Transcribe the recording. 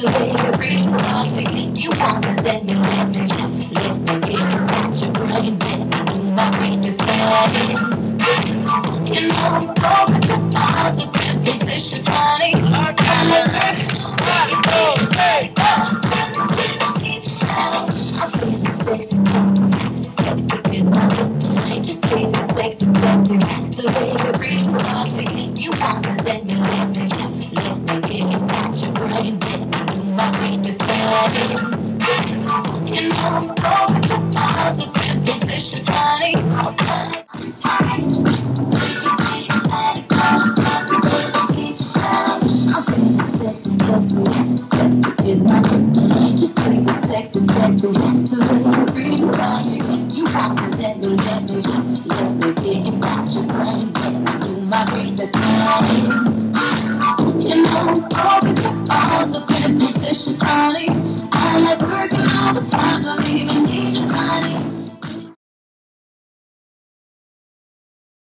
The way you're raising conflict, you want to then you let me Let me be inside your brain In my crazy in. You know I'm open to all different positions, honey I can't let it go, let it go Keep shallow I'm feeling sexy, sexy, sexy, sexy Is my lip, just feeling sexy, sexy you you want to then you let me my. You know I'm to all different let it sexy, sexy, sexy my the. You want to me, let me, let me get inside your brain. Do my crazy thing. You know to different positions, honey. I like working all the time, even need